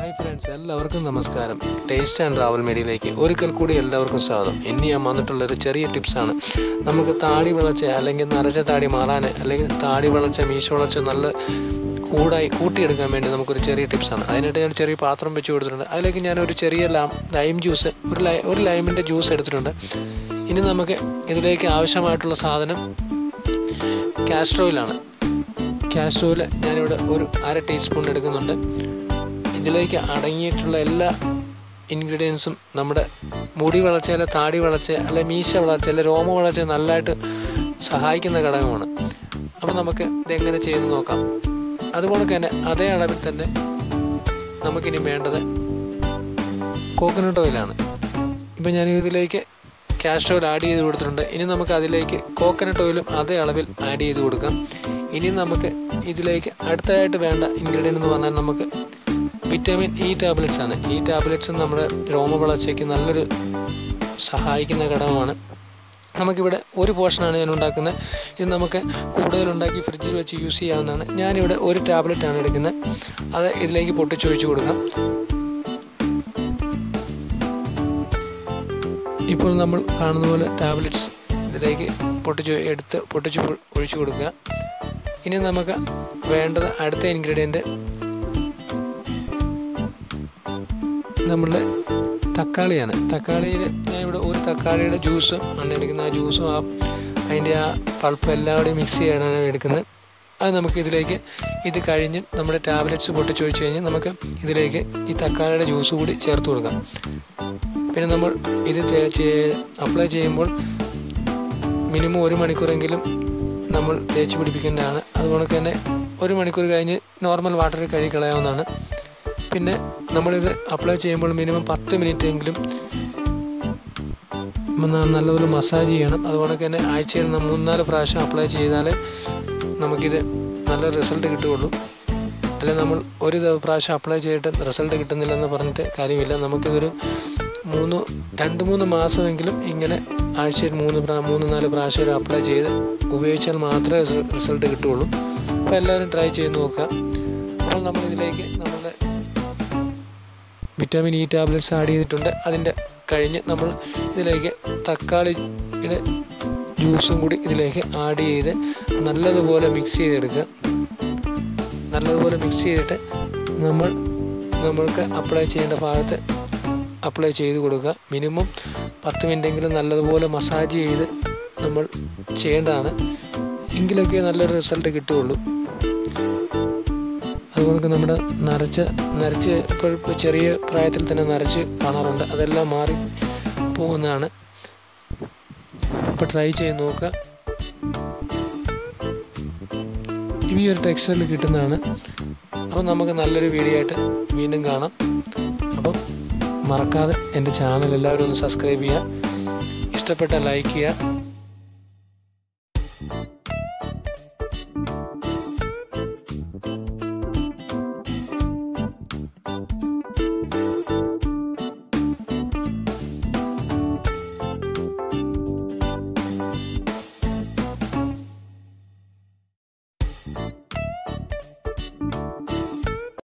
Hi friends എല്ലാവർക്കും നമസ്കാരം. Taste and travel മീഡിയയിലേക്ക് ഒരിക്കൽ കൂടി എല്ലാവർക്കും സ്വാഗതം. ഇനി ഞാൻ വന്നിട്ടുള്ള ഒരു ചെറിയ ടിപ്സാണ് നമുക്ക് താടി വിളച്ച അല്ലെങ്കിൽ നരച്ച താടി മാറാൻ അല്ലെങ്കിൽ താടി വിളച്ച മീശ വിളച്ച നല്ല കൂടായി കൂട്ടിയെടുക്കാൻ വേണ്ടി നമുക്കൊരു ചെറിയ ടിപ്സാണ് അതിനായിട്ട് ഞാൻ ചെറിയ പാത്രം വെച്ച് കൊടുത്തിട്ടുണ്ട്. അതിലേക്ക് ഞാനൊരു ചെറിയ ലാം ലൈം ജ്യൂസ് ഒരു ലൈ ഒരു ലൈമിന്റെ ജ്യൂസ് എടുത്തിട്ടുണ്ട്. ഇനി നമുക്ക് ഇതിലേക്ക് ആവശ്യമായിട്ടുള്ള സാധനം കാസ്ട്രോയിലാണ് കാസ്ട്രോയിൽ ഞാനിവിടെ ഒരു അര ടീസ്പൂൺ എടുക്കുന്നുണ്ട്. ഇതിലേക്ക് അടങ്ങിയിട്ടുള്ള എല്ലാ ഇൻഗ്രീഡിയൻസും നമ്മുടെ മുടി വളർച്ച അല്ലെ താടി വളർച്ച അല്ലെ മീശ വളർച്ച അല്ലെ രോമ വളർച്ച നല്ലതായിട്ട് സഹായിക്കുന്ന ഘടകമാണ്. അപ്പോൾ നമുക്ക് ഇതെങ്ങനെ ചെയ്ത് നോക്കാം. അതുപോലെ തന്നെ അതേ അളവിൽ തന്നെ നമുക്കിനി വേണ്ടത് കോക്കനട്ട് ഓയിലാണ് ഇപ്പം ഞാൻ ഇതിലേക്ക് കാസ്റ്റർ ഓയിൽ ആഡ് ചെയ്ത് കൊടുത്തിട്ടുണ്ട്. ഇനി നമുക്ക് അതിലേക്ക് കോക്കനട്ട് ഓയിലും അതേ അളവിൽ ആഡ് ചെയ്ത് കൊടുക്കാം. ഇനി നമുക്ക് ഇതിലേക്ക് അടുത്തതായിട്ട് വേണ്ട ഇൻഗ്രീഡിയന്റ് എന്ന് പറഞ്ഞാൽ നമുക്ക് വിറ്റാമിൻ ഇ ടാബ്ലറ്റ്സ് ആണ്. ഈ ടാബ്ലറ്റ്സ് നമ്മുടെ രോമ വളർച്ചയ്ക്ക് നല്ലൊരു സഹായിക്കുന്ന ഘടകമാണ്. നമുക്കിവിടെ ഒരു പോർഷനാണ് ഞാൻ ഉണ്ടാക്കുന്നത്. ഇത് നമുക്ക് കൂടുതൽ ഉണ്ടാക്കി ഫ്രിഡ്ജിൽ വെച്ച് യൂസ് ചെയ്യാവുന്നതാണ്. ഞാനിവിടെ ഒരു ടാബ്ലറ്റ് ആണ് എടുക്കുന്നത്. അത് ഇതിലേക്ക് പൊട്ടിച്ചൊഴിച്ചു കൊടുക്കാം. ഇപ്പോൾ നമ്മൾ കാണുന്ന പോലെ ടാബ്ലറ്റ്സ് ഇതിലേക്ക് പൊട്ടിച്ച് എടുത്ത് പൊട്ടിച്ച് ഒഴിച്ചു കൊടുക്കുക. ഇനി നമുക്ക് വേണ്ടത് അടുത്ത ഇൻഗ്രീഡിയന്റ് നമ്മളുടെ തക്കാളിയാണ്. തക്കാളിയിൽ ഞാൻ ഇവിടെ ഒരു തക്കാളിയുടെ ജ്യൂസ് ആണ് ആ ജ്യൂസും ആ അതിന്റെ ആ പൾപ്പ് എല്ലാം കൂടി മിക്സ് ചെയ്യാനാണ് എടുക്കുന്നത്. അത് നമുക്ക് ഇതിലേക്ക് ഇത് കഴിഞ്ഞ് നമ്മുടെ ടാബ്ലറ്റ്സ് പൊട്ടിച്ചൊഴിച്ച് കഴിഞ്ഞാൽ നമുക്ക് ഇതിലേക്ക് ഈ തക്കാളിയുടെ ജ്യൂസ് കൂടി ചേർത്ത് കൊടുക്കാം. പിന്നെ നമ്മൾ ഇത് അപ്ലൈ ചെയ്യുമ്പോൾ മിനിമം ഒരു മണിക്കൂറെങ്കിലും നമ്മൾ തേച്ച് പിടിപ്പിക്കേണ്ടതാണ്. അതുകൊണ്ട് തന്നെ ഒരു മണിക്കൂർ കഴിഞ്ഞ് നോർമൽ വാട്ടറിൽ കഴുകി കളയാവുന്നതാണ്. പിന്നെ നമ്മളിത് അപ്ലൈ ചെയ്യുമ്പോൾ മിനിമം പത്ത് മിനിറ്റ് എങ്കിലും നല്ലപോലെ മസാജ് ചെയ്യണം. അതുപോലെ തന്നെ ആഴ്ചയിൽ മൂന്നാൽ പ്രാവശ്യം അപ്ലൈ ചെയ്താൽ നമുക്കിത് നല്ല റിസൾട്ട് കിട്ടുകയുള്ളൂ. അല്ലെങ്കിൽ നമ്മൾ ഒരു പ്രാവശ്യം അപ്ലൈ ചെയ്തിട്ട് റിസൾട്ട് കിട്ടുന്നില്ലെന്ന് പറഞ്ഞിട്ട് കാര്യമില്ല. നമുക്കിതൊരു മൂന്ന് രണ്ട് മൂന്ന് മാസമെങ്കിലും ഇങ്ങനെ ആഴ്ചയിൽ മൂന്ന് പ്രാ മൂന്ന് നാല് പ്രാവശ്യം അപ്ലൈ ചെയ്ത് ഉപയോഗിച്ചാൽ മാത്രമേ റിസൾട്ട് കിട്ടുകയുള്ളൂ. അപ്പോൾ എല്ലാവരും ട്രൈ ചെയ്ത് നോക്കുക. അപ്പോൾ നമ്മളിതിലേക്ക് നമ്മുടെ വിറ്റാമിൻ ഇ ടാബ്ലറ്റ്സ് ആഡ് ചെയ്തിട്ടുണ്ട്. അതിന്റെ കഴിഞ്ഞ് നമ്മൾ ഇതിലേക്ക് തക്കാളിയുടെ ജ്യൂസും കൂടി ഇതിലേക്ക് ആഡ് ചെയ്ത് നല്ലതുപോലെ മിക്സ് ചെയ്തെടുക്കുക. നല്ലതുപോലെ മിക്സ് ചെയ്തിട്ട് നമ്മൾ നമ്മൾക്ക് അപ്ലൈ ചെയ്യേണ്ട ഭാഗത്ത് അപ്ലൈ ചെയ്ത് കൊടുക്കുക. മിനിമം പത്ത് മിനിറ്റെങ്കിലും നല്ലതുപോലെ മസാജ് ചെയ്ത് നമ്മൾ ചെയ്യേണ്ടതാണ്. എങ്കിലൊക്കെ നല്ലൊരു റിസൾട്ട് കിട്ടുകയുള്ളൂ. അതുകൊണ്ട് നമ്മുടെ നരച്ച് നരച്ച് ഇപ്പോൾ ചെറിയ പ്രായത്തിൽ തന്നെ നരച്ച് കാണാറുണ്ട്. അതെല്ലാം മാറി പോകുന്നതാണ്. അപ്പോൾ ട്രൈ ചെയ്ത് നോക്കുക. ഈ ഒരു ടെക്സ്റ്ററിൽ കിട്ടുന്നതാണ്. അപ്പോൾ നമുക്ക് നല്ലൊരു വീഡിയോ ആയിട്ട് വീണ്ടും കാണാം. അപ്പം മറക്കാതെ എന്റെ ചാനൽ എല്ലാവരും ഒന്ന് സബ്സ്ക്രൈബ് ചെയ്യുക. ഇഷ്ടപ്പെട്ട ലൈക്ക് ചെയ്യുക.